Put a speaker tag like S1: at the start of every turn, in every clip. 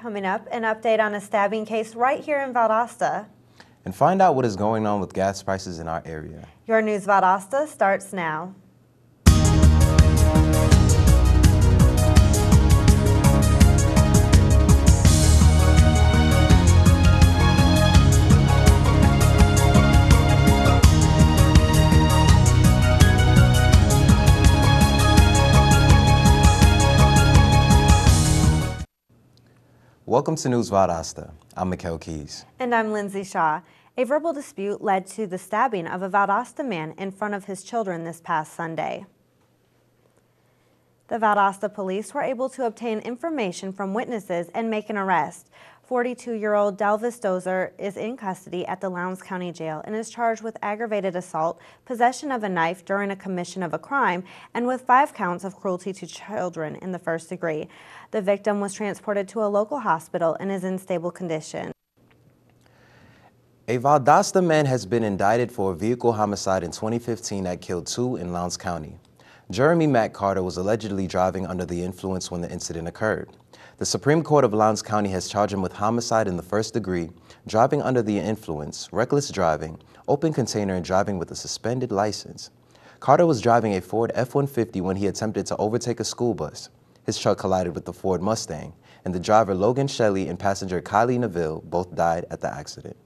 S1: Coming up, an update on a stabbing case right here in Valdosta.
S2: And find out what is going on with gas prices in our area.
S1: Your News Valdosta starts now.
S2: Welcome to News Valdosta. I'm Mikhail Keys.
S1: And I'm Lindsay Shaw. A verbal dispute led to the stabbing of a Valdosta man in front of his children this past Sunday. The Valdosta police were able to obtain information from witnesses and make an arrest. 42-year-old Delvis Dozer is in custody at the Lowndes County Jail and is charged with aggravated assault, possession of a knife during a commission of a crime, and with five counts of cruelty to children in the first degree. The victim was transported to a local hospital and is in stable condition.
S2: A Valdosta man has been indicted for a vehicle homicide in 2015 that killed two in Lowndes County. Jeremy Matt Carter was allegedly driving under the influence when the incident occurred. The Supreme Court of Lowndes County has charged him with homicide in the first degree, driving under the influence, reckless driving, open container, and driving with a suspended license. Carter was driving a Ford F-150 when he attempted to overtake a school bus. His truck collided with the Ford Mustang, and the driver Logan Shelley and passenger Kylie Neville both died at the accident.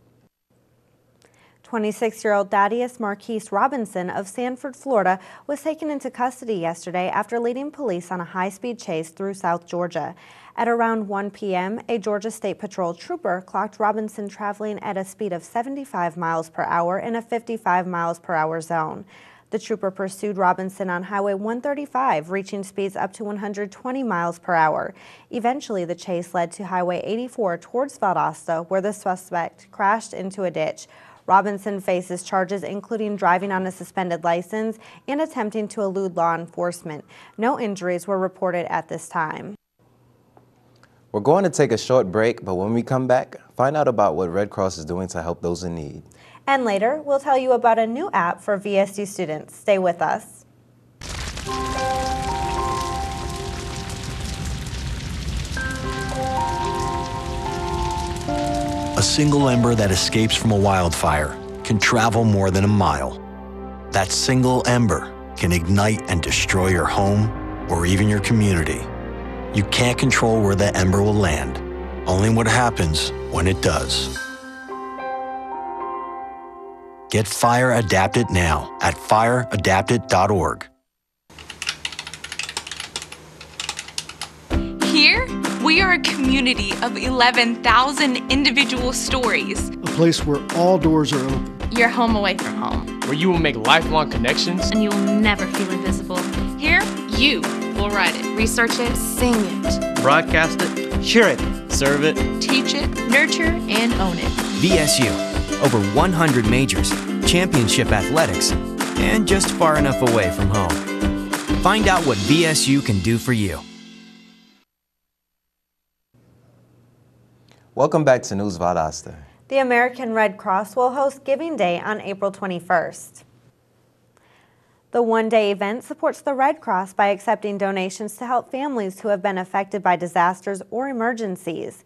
S1: 26-year-old Thaddeus Marquise Robinson of Sanford, Florida, was taken into custody yesterday after leading police on a high-speed chase through South Georgia. At around 1 p.m., a Georgia State Patrol trooper clocked Robinson traveling at a speed of 75 miles per hour in a 55 miles per hour zone. The trooper pursued Robinson on Highway 135, reaching speeds up to 120 miles per hour. Eventually, the chase led to Highway 84 towards Valdosta, where the suspect crashed into a ditch. Robinson faces charges including driving on a suspended license and attempting to elude law enforcement. No injuries were reported at this time.
S2: We're going to take a short break, but when we come back, find out about what Red Cross is doing to help those in need.
S1: And later, we'll tell you about a new app for VSU students. Stay with us.
S3: Single ember that escapes from a wildfire can travel more than a mile. That single ember can ignite and destroy your home or even your community. You can't control where the ember will land, only what happens when it does. Get Fire Adapted now at fireadapted.org.
S4: community of 11,000 individual stories.
S5: A place where all doors are open.
S6: Your home away from home.
S7: Where you will make lifelong connections.
S6: And you will never feel invisible. Here, you will write it, research it, sing it,
S8: broadcast it, share it, serve it,
S6: teach it, nurture, and own it.
S9: VSU, over 100 majors, championship athletics, and just far enough away from home. Find out what VSU can do for you.
S2: Welcome back to News Valdosta.
S1: The American Red Cross will host Giving Day on April 21st. The one-day event supports the Red Cross by accepting donations to help families who have been affected by disasters or emergencies.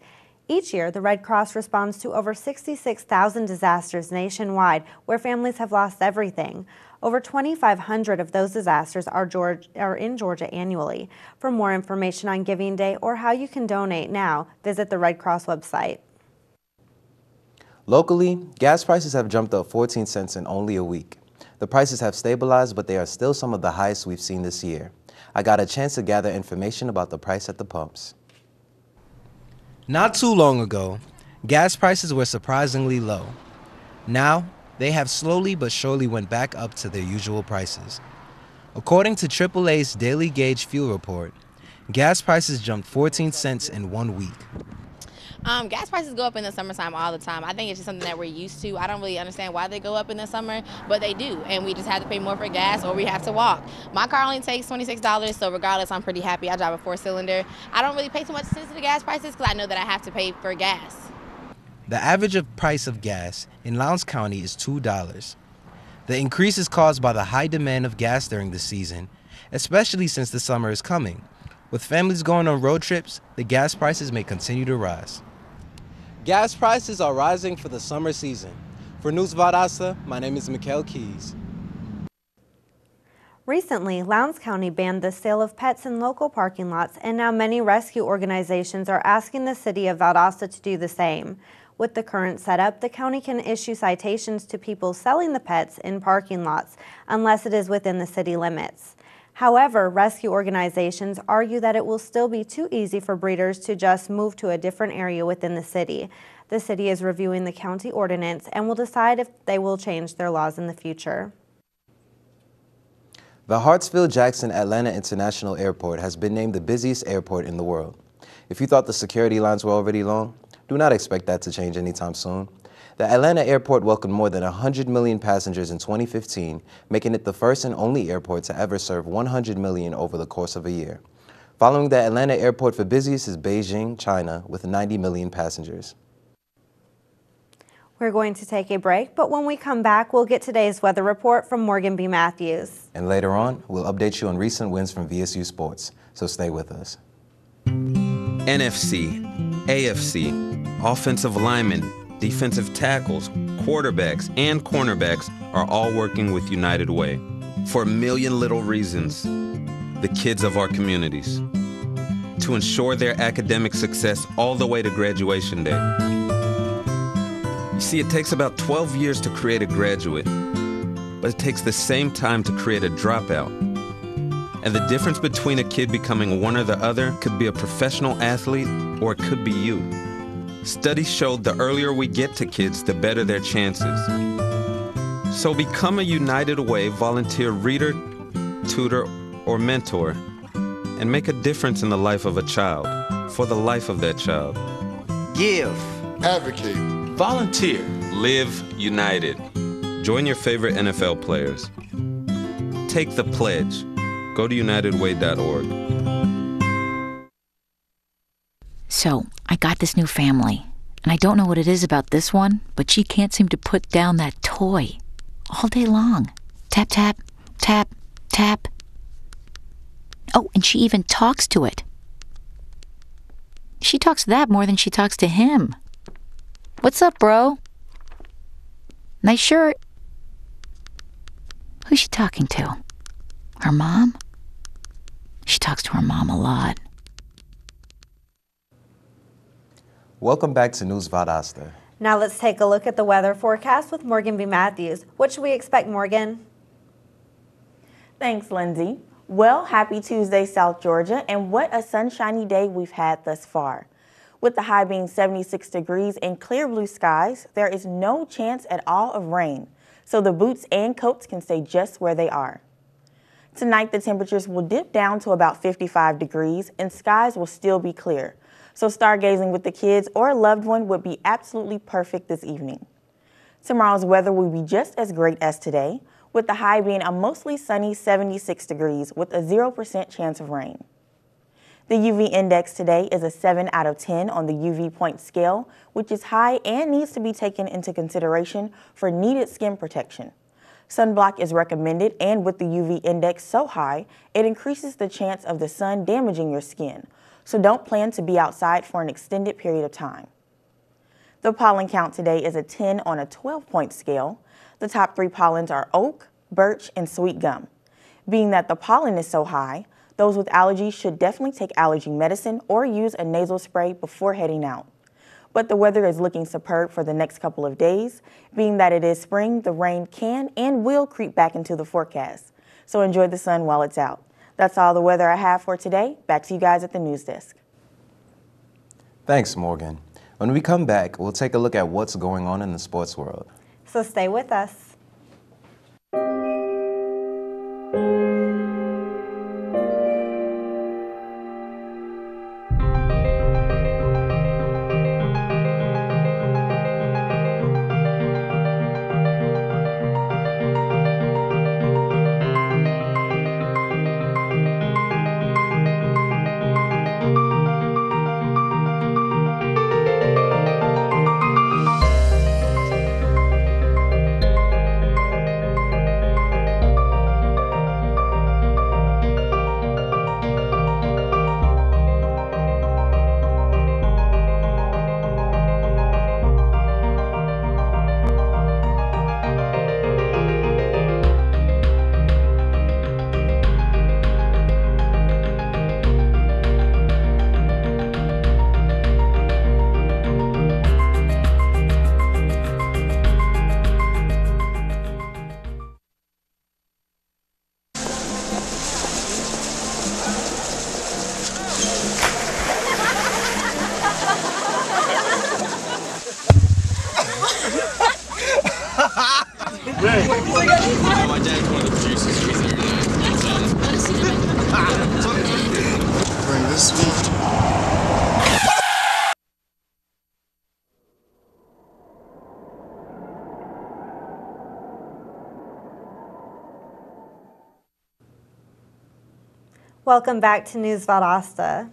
S1: Each year, the Red Cross responds to over 66,000 disasters nationwide where families have lost everything. Over 2,500 of those disasters are, Georgia, are, in Georgia annually. For more information on Giving Day or how you can donate now, visit the Red Cross website.
S2: Locally, gas prices have jumped up 14 cents in only a week. The prices have stabilized, but they are still some of the highest we've seen this year. I got a chance to gather information about the price at the pumps.
S10: Not too long ago, gas prices were surprisingly low. Now, they have slowly but surely went back up to their usual prices. According to AAA's Daily Gauge Fuel Report, gas prices jumped 14 cents in one week.
S11: Um, gas prices go up in the summertime all the time. I think it's just something that we're used to. I don't really understand why they go up in the summer, but they do. And we just have to pay more for gas or we have to walk. My car only takes $26, so regardless, I'm pretty happy. I drive a four cylinder. I don't really pay too much attention to the gas prices because I know that I have to pay for gas.
S10: The average of price of gas in Lowndes County is $2. The increase is caused by the high demand of gas during the season, especially since the summer is coming. With families going on road trips, the gas prices may continue to rise. Gas prices are rising for the summer season. For News Valdosta, my name is Mikhail Keys.
S1: Recently, Lowndes County banned the sale of pets in local parking lots, and now many rescue organizations are asking the city of Valdosta to do the same. With the current setup, the county can issue citations to people selling the pets in parking lots unless it is within the city limits. However, rescue organizations argue that it will still be too easy for breeders to just move to a different area within the city. The city is reviewing the county ordinance and will decide if they will change their laws in the future.
S2: The Hartsfield-Jackson Atlanta International Airport has been named the busiest airport in the world. If you thought the security lines were already long, do not expect that to change anytime soon. The Atlanta airport welcomed more than 100 million passengers in 2015, making it the first and only airport to ever serve 100 million over the course of a year. Following the Atlanta airport for busiest is Beijing, China, with 90 million passengers.
S1: We're going to take a break, but when we come back, we'll get today's weather report from Morgan B. Matthews.
S2: And later on, we'll update you on recent wins from VSU Sports, so stay with us.
S12: NFC, AFC, offensive linemen, defensive tackles, quarterbacks, and cornerbacks are all working with United Way for a million little reasons. The kids of our communities. To ensure their academic success all the way to graduation day. You see, it takes about 12 years to create a graduate, but it takes the same time to create a dropout. And the difference between a kid becoming one or the other could be a professional athlete or it could be you. Studies showed the earlier we get to kids, the better their chances. So become a United Way volunteer reader, tutor, or mentor, and make a difference in the life of a child, for the life of that child.
S13: Give.
S14: Advocate.
S12: Volunteer. Live united. Join your favorite NFL players. Take the pledge. Go to unitedway.org.
S15: So, I got this new family, and I don't know what it is about this one, but she can't seem to put down that toy all day long. Tap, tap, tap, tap. Oh, and she even talks to it. She talks to that more than she talks to him. What's up, bro? Nice shirt. Who's she talking to? Her mom? She talks to her mom a lot.
S2: Welcome back to News Valdosta.
S1: Now let's take a look at the weather forecast with Morgan B. Matthews. What should we expect, Morgan?
S16: Thanks, Lindsay. Well, happy Tuesday, South Georgia, and what a sunshiny day we've had thus far. With the high being 76 degrees and clear blue skies, there is no chance at all of rain, so the boots and coats can stay just where they are. Tonight, the temperatures will dip down to about 55 degrees and skies will still be clear, so stargazing with the kids or a loved one would be absolutely perfect this evening. Tomorrow's weather will be just as great as today, with the high being a mostly sunny 76 degrees with a 0% chance of rain. The UV index today is a 7 out of 10 on the UV point scale, which is high and needs to be taken into consideration for needed skin protection. Sunblock is recommended, and with the UV index so high, it increases the chance of the sun damaging your skin, so don't plan to be outside for an extended period of time. The pollen count today is a 10 on a 12 point scale. The top three pollens are oak, birch, and sweet gum. Being that the pollen is so high, those with allergies should definitely take allergy medicine or use a nasal spray before heading out. But the weather is looking superb for the next couple of days. Being that it is spring, the rain can and will creep back into the forecast. So enjoy the sun while it's out. That's all the weather I have for today. Back to you guys at the news desk.
S2: Thanks, Morgan. When we come back, we'll take a look at what's going on in the sports world.
S1: So stay with us. Welcome back to News Valdosta.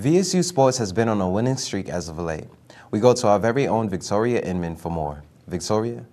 S2: VSU Sports has been on a winning streak as of late. We go to our very own Victoria Inman for more. Victoria?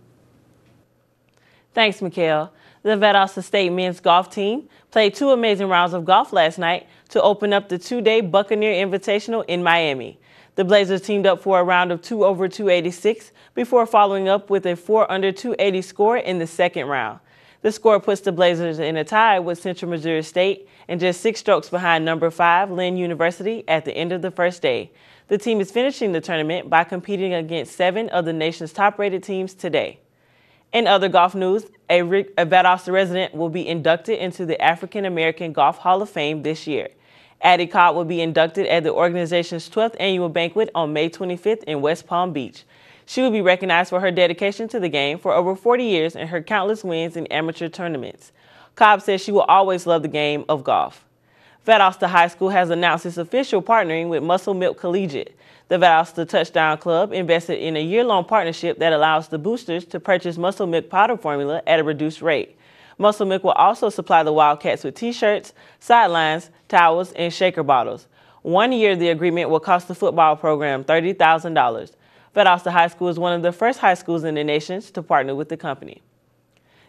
S13: Thanks, Mikhail. The Valdosta State men's golf team played two amazing rounds of golf last night to open up the two-day Buccaneer Invitational in Miami. The Blazers teamed up for a round of 2 over 286 before following up with a 4 under 280 score in the second round. The score puts the Blazers in a tie with Central Missouri State and just six strokes behind number 5 Lynn University at the end of the first day. The team is finishing the tournament by competing against seven of the nation's top-rated teams today. In other golf news, a, a Valdosta resident will be inducted into the African American Golf Hall of Fame this year. Addie Cobb will be inducted at the organization's 12th annual banquet on May 25th in West Palm Beach. She will be recognized for her dedication to the game for over 40 years and her countless wins in amateur tournaments. Cobb says she will always love the game of golf. Valdosta High School has announced its official partnering with Muscle Milk Collegiate. The Valdosta Touchdown Club invested in a year-long partnership that allows the boosters to purchase Muscle Milk powder formula at a reduced rate. Muscle Milk will also supply the Wildcats with t-shirts, sidelines, towels, and shaker bottles. One year, the agreement will cost the football program $30,000. Valdosta High School is one of the first high schools in the nation to partner with the company.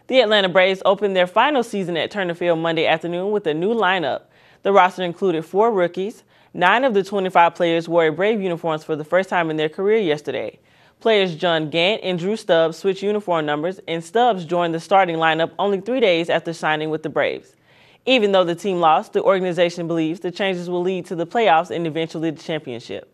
S13: The Atlanta Braves opened their final season at Turner Field Monday afternoon with a new lineup. The roster included four rookies, Nine of the 25 players wore Brave uniforms for the first time in their career yesterday. Players John Gant and Drew Stubbs switched uniform numbers, and Stubbs joined the starting lineup only three days after signing with the Braves. Even though the team lost, the organization believes the changes will lead to the playoffs and eventually the championship.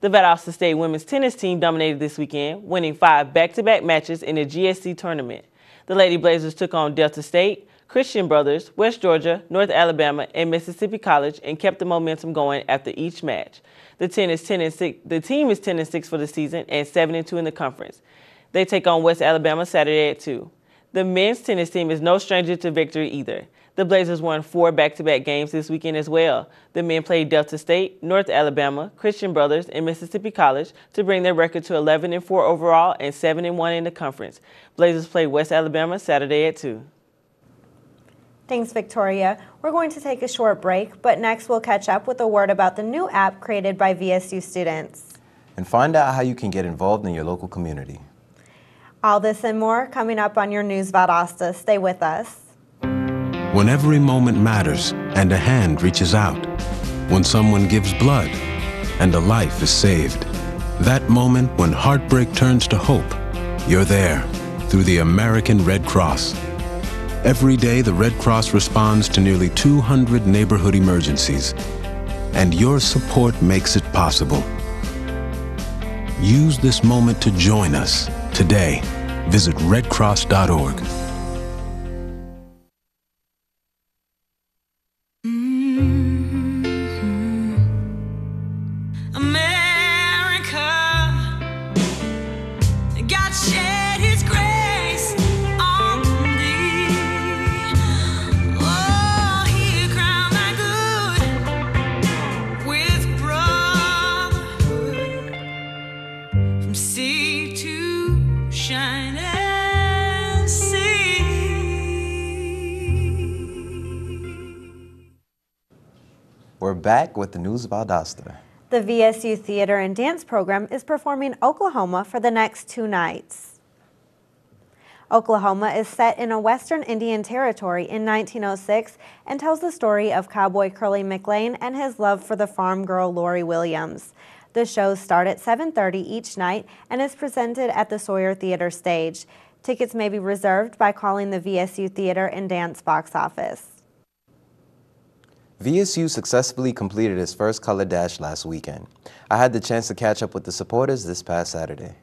S13: The Valdosta State women's tennis team dominated this weekend, winning five back-to-back matches in the GSC tournament. The Lady Blazers took on Delta State, Christian Brothers, West Georgia, North Alabama, and Mississippi College and kept the momentum going after each match. The, 10 is 10 and 6, the team is 10 and 6 for the season and 7 and 2 in the conference. They take on West Alabama Saturday at 2. The men's tennis team is no stranger to victory either. The Blazers won four back-to-back games this weekend as well. The men played Delta State, North Alabama, Christian Brothers, and Mississippi College to bring their record to 11 and 4 overall and 7 and 1 in the conference. Blazers play West Alabama Saturday at 2.
S1: Thanks, Victoria. We're going to take a short break, but next we'll catch up with a word about the new app created by VSU students.
S2: And find out how you can get involved in your local community.
S1: All this and more coming up on your News Valdosta. Stay with us.
S14: When every moment matters and a hand reaches out. When someone gives blood and a life is saved. That moment when heartbreak turns to hope. You're there through the American Red Cross Every day, the Red Cross responds to nearly 200 neighborhood emergencies, and your support makes it possible. Use this moment to join us today. Visit redcross.org.
S2: back with the news about Valdosta.
S1: The VSU Theater and Dance Program is performing Oklahoma for the next two nights. Oklahoma is set in a western Indian territory in 1906 and tells the story of cowboy Curly McLain and his love for the farm girl Laurey Williams. The shows start at 7.30 each night and is presented at the Sawyer Theater stage. Tickets may be reserved by calling the VSU Theater and Dance box office.
S2: VSU successfully completed its first color dash last weekend. I had the chance to catch up with the supporters this past Saturday.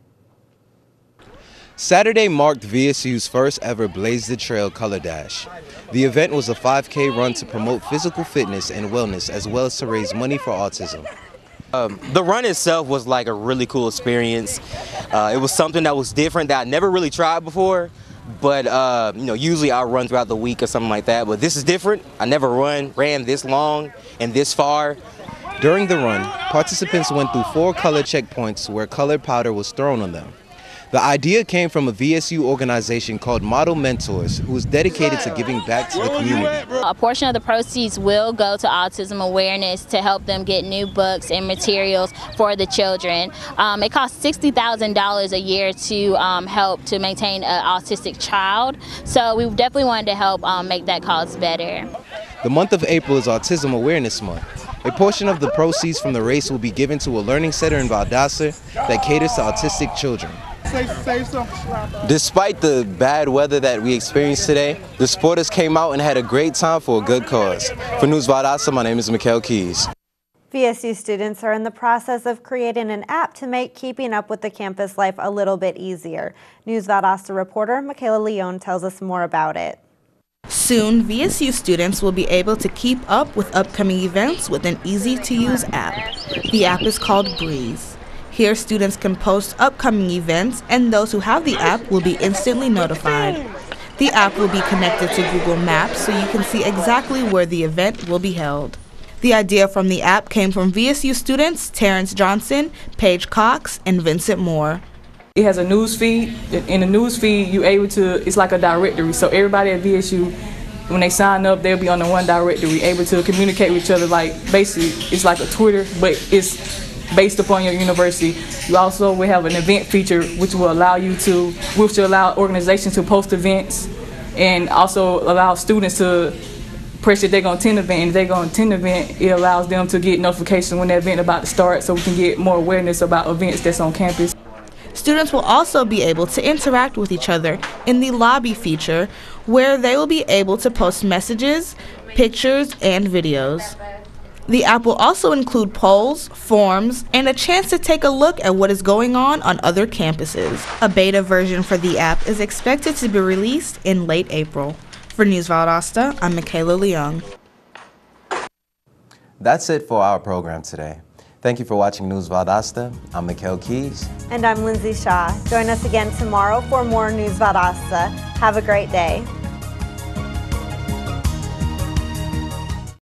S2: Saturday marked VSU's first ever Blaze the Trail Color Dash. The event was a 5K run to promote physical fitness and wellness as well as to raise money for autism.
S17: Um, the run itself was like a really cool experience. Uh, it was something that was different that I never really tried before. But uh, you know, usually I'll run throughout the week or something like that. But this is different. I never run ran this long and this far.
S2: During the run, participants went through four color checkpoints where colored powder was thrown on them. The idea came from a VSU organization called Model Mentors, who is dedicated to giving back to the community.
S18: A portion of the proceeds will go to autism awareness to help them get new books and materials for the children. Um, it costs $60,000 a year to um, help to maintain an autistic child, so we definitely wanted to help um, make that cause better.
S2: The month of April is Autism Awareness Month. A portion of the proceeds from the race will be given to a learning center in Valdosta that caters to autistic children. Despite the bad weather that we experienced today, the supporters came out and had a great time for a good cause. For News Valdosta, my name is Mikhail Keys.
S1: VSU students are in the process of creating an app to make keeping up with the campus life a little bit easier. News Valdosta reporter Michaela Leone tells us more about it.
S19: Soon, VSU students will be able to keep up with upcoming events with an easy to use app. The app is called Breeze. Here, students can post upcoming events, and those who have the app will be instantly notified. The app will be connected to Google Maps so you can see exactly where the event will be held. The idea from the app came from VSU students Terrence Johnson, Paige Cox, and Vincent Moore.
S20: It has a news feed. In the news feed, you're able to, it's like a directory. So everybody at VSU, when they sign up, they'll be on the one directory, able to communicate with each other. Like basically, it's like a Twitter, but it's based upon your university. You also will have an event feature, which will allow you to, which will allow organizations to post events, and also allow students to press that they're going to attend the event. And if they're going to attend the event, it allows them to get notification when that event about to start, so we can get more awareness about events that's on campus.
S19: Students will also be able to interact with each other in the lobby feature, where they will be able to post messages, pictures, and videos. The app will also include polls, forms, and a chance to take a look at what is going on on other campuses. A beta version for the app is expected to be released in late April. For News Valdosta, I'm Michaela Leung.
S2: That's it for our program today. Thank you for watching News Valdosta. I'm Mikhail Keys.
S1: And I'm Lindsay Shaw. Join us again tomorrow for more News Valdosta. Have a great day.